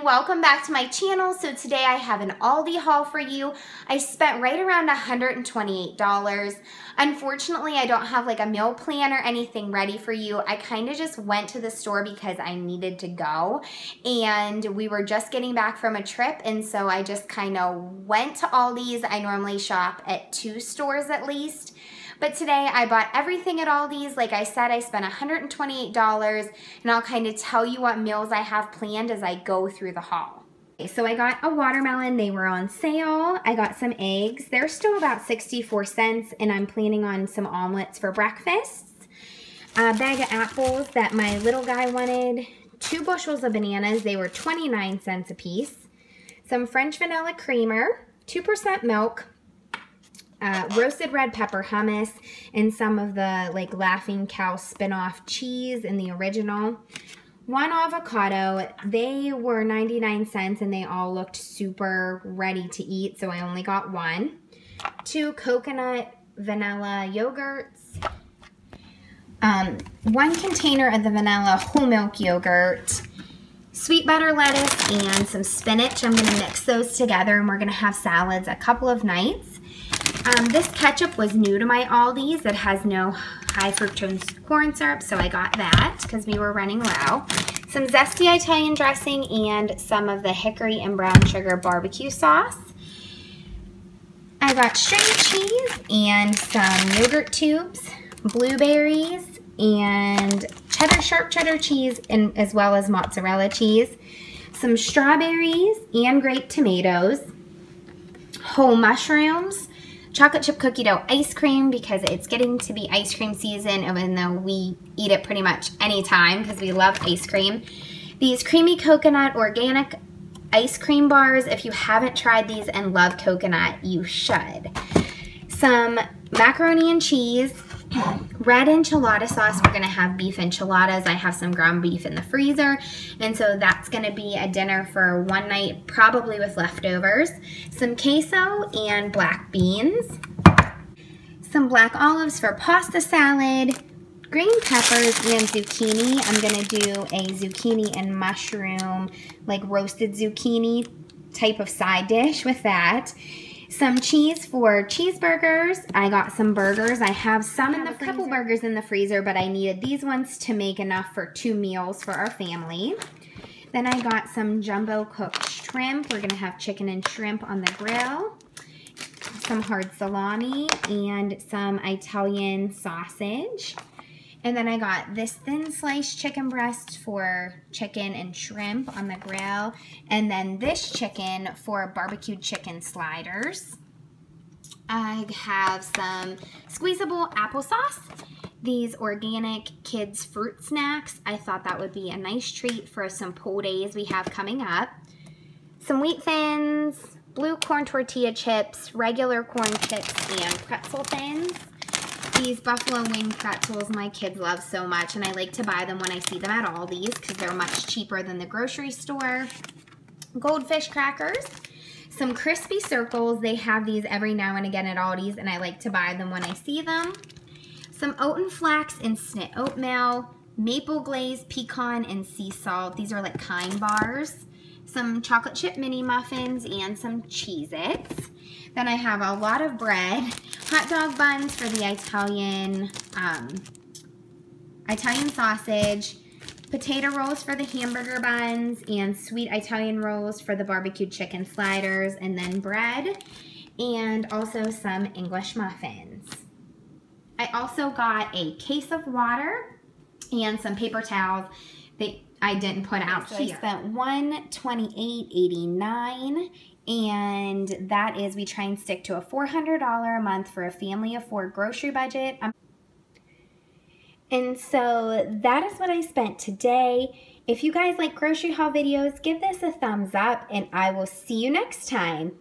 everyone, welcome back to my channel. So today I have an Aldi haul for you. I spent right around $128. Unfortunately, I don't have like a meal plan or anything ready for you. I kind of just went to the store because I needed to go and we were just getting back from a trip and so I just kind of went to Aldi's. I normally shop at two stores at least. But today I bought everything at Aldi's. Like I said, I spent $128 and I'll kind of tell you what meals I have planned as I go through the haul. So I got a watermelon. They were on sale. I got some eggs. They're still about 64 cents and I'm planning on some omelets for breakfast. A bag of apples that my little guy wanted. Two bushels of bananas. They were 29 cents a piece. Some French vanilla creamer. 2% milk uh, roasted red pepper hummus and some of the like Laughing Cow spin-off cheese in the original. One avocado. They were 99 cents and they all looked super ready to eat, so I only got one. Two coconut vanilla yogurts. Um, one container of the vanilla whole milk yogurt sweet butter lettuce and some spinach. I'm going to mix those together and we're going to have salads a couple of nights. Um, this ketchup was new to my Aldi's. It has no high fructose corn syrup, so I got that because we were running low. Some zesty Italian dressing and some of the hickory and brown sugar barbecue sauce. I got string cheese and some yogurt tubes, blueberries, and cheddar sharp cheddar cheese, and as well as mozzarella cheese, some strawberries and grape tomatoes, whole mushrooms, chocolate chip cookie dough ice cream because it's getting to be ice cream season even though we eat it pretty much anytime because we love ice cream. These creamy coconut organic ice cream bars. If you haven't tried these and love coconut, you should. Some macaroni and cheese, red enchilada sauce. We're to have beef enchiladas. I have some ground beef in the freezer. And so that's to be a dinner for one night, probably with leftovers. Some queso and black beans. Some black olives for pasta salad. Green peppers and zucchini. I'm to do a zucchini and mushroom, like roasted zucchini type of side dish with that. Some cheese for cheeseburgers. I got some burgers. I have some in the couple burgers in the freezer, but I needed these ones to make enough for two meals for our family. Then I got some jumbo cooked shrimp. We're going to have chicken and shrimp on the grill. Some hard salami and some Italian sausage. And then I got this thin sliced chicken breast for chicken and shrimp on the grill. And then this chicken for barbecued chicken sliders. I have some squeezable applesauce. These organic kids fruit snacks. I thought that would be a nice treat for some pool days we have coming up. Some wheat thins, blue corn tortilla chips, regular corn chips, and pretzel thins. These buffalo wing pretzels my kids love so much, and I like to buy them when I see them at Aldi's because they're much cheaper than the grocery store. Goldfish crackers. Some crispy circles. They have these every now and again at Aldi's, and I like to buy them when I see them. Some oat and flax and instant oatmeal. Maple glaze, pecan, and sea salt. These are like kind bars some chocolate chip mini muffins, and some Cheez-Its. Then I have a lot of bread, hot dog buns for the Italian, um, Italian sausage, potato rolls for the hamburger buns, and sweet Italian rolls for the barbecued chicken sliders, and then bread, and also some English muffins. I also got a case of water and some paper towels. They I didn't put out so here. I spent $128.89 and that is we try and stick to a $400 a month for a family of four grocery budget. Um, and so that is what I spent today. If you guys like grocery haul videos, give this a thumbs up and I will see you next time.